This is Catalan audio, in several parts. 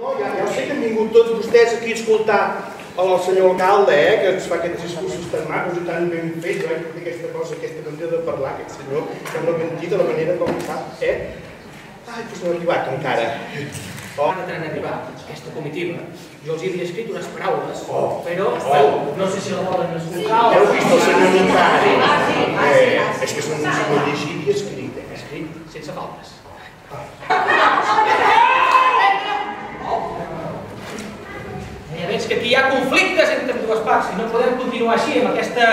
No, ja, ja sé que han vingut tots vostès aquí a escoltar el senyor alcalde, eh, que ens fa aquests discursos tan macos i tan ben fets, eh, que aquesta cosa, aquesta manera de parlar, aquest senyor, que mentit de la manera com fa, eh? Ai, doncs no ha arribat encara. Oh. Ara tenen arribat aquesta comitiva. Jo els hi havia escrit unes paraules, Oh. però Oh. no sé si la volen escoltar Heu vist el senyor Montari? Ah, sí, ah, sí, Eh, ah, sí. és que és un músic llegit i escrit, eh? Escrit sense faltes. Ja veig que aquí hi ha conflictes entre dues parts i no podem continuar així amb aquesta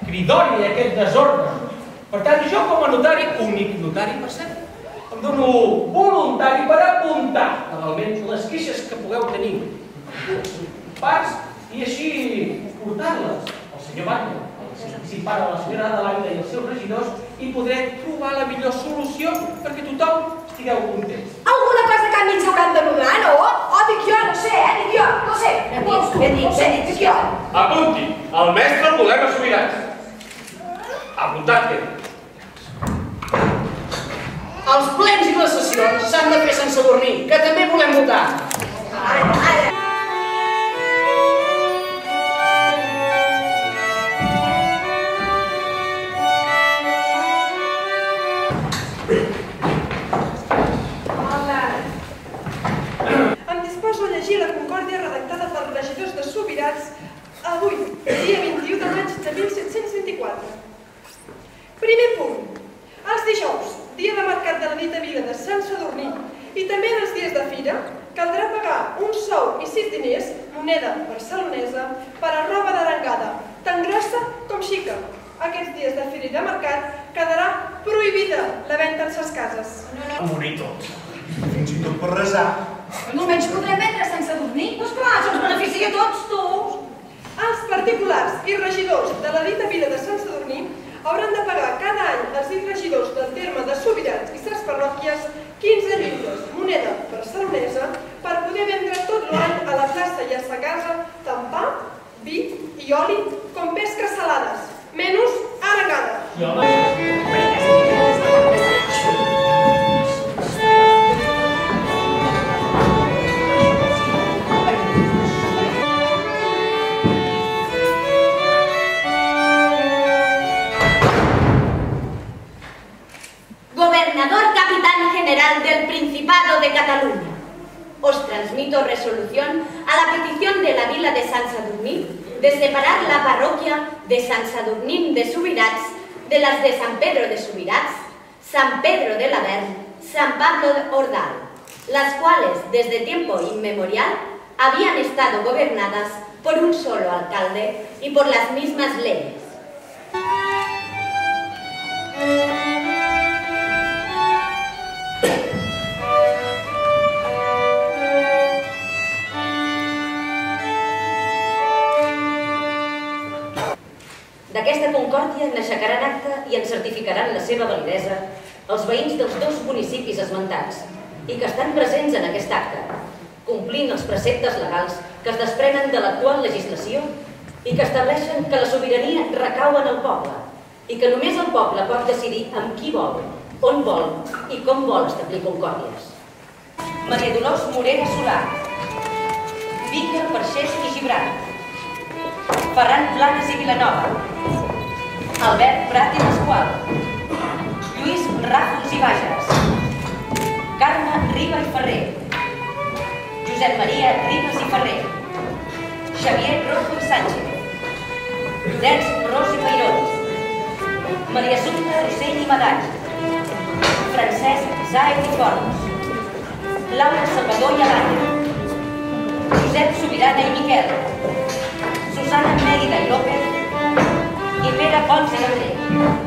cridòria, aquest desordre. Per tant, jo com a notari, únic notari per cert, em dono voluntari per apuntar legalment les queixes que pugueu tenir parts i així portar-les al senyor Batlle, Pare de la Senyora Adelaida i els seus regidors i podré trobar la millor solució perquè tothom estigueu contents. Alguna cosa que a mi ens hauran de donar, no? Dic jo, no sé, eh? Dic jo, no sé. Ben Vols dit, tu? ben dit, ben dit, dic jo. Apunti, el mestre el volem a sobirans. Apuntat queda. Els plens i les sessions s'han de fer sense dormir, que també volem votar. Ara, ara. Dia 21 de maig de 1724. Primer punt. Els dijous, dia de mercat de la dita vila de Sant Sadurní, i també en els dies de fira, caldrà pagar un sou i sis diners, moneda barcelonesa, per a roba d'arengada, tan grossa com xica. Aquests dies de fira i de mercat quedarà prohibida la venda en ses cases. A morir tots. Fins i tot per resar. Només podrem vendre sense dormir? Doncs clar, això ens beneficia a tots, tu. Els particulars i regidors de la dita vila de Sant Sadurní hauran de pagar cada any als dits regidors del terme de Sobirats i ses parròquies 15 lliures, moneda barcelonesa, per poder vendre tot l'any a la plaça i a sa casa tant pa, vi i oli Cataluña. Os transmito resolución a la petición de la vila de San Sadurní de separar la parroquia de San Sadurnín de Subirats de las de San Pedro de Subirats, San Pedro de la Verne, San Pablo de Ordal, las cuales desde tiempo inmemorial habían estado gobernadas por un solo alcalde y por las mismas leyes. D'aquesta concòrdia n'aixecaran acta i en certificaran la seva validesa els veïns dels dos municipis esmentats i que estan presents en aquest acte, complint els preceptes legals que es desprenen de l'actual legislació i que estableixen que la sobirania recau en el poble i que només el poble pot decidir amb qui vol, on vol i com vol establir concòrdies. Maria Dolors Morera Solà, Víctor Perxés i Gibran, Ferran Planes i Vilanova, Albert Prat i Pasqual, Lluís Ràfols i Bages, Carme Riba i Ferrer, Josep Maria Ribas i Ferrer, Xavier Rojo i Sánchez, Llorenç Ros i Peirons, Maria Assumpta Rossell i Madall, Francesc Zaid i Forns, Laura Salvador i Alanya, Josep Sobirana i Miquel, Susana Mèrida i López Pere Pons i Gandrer.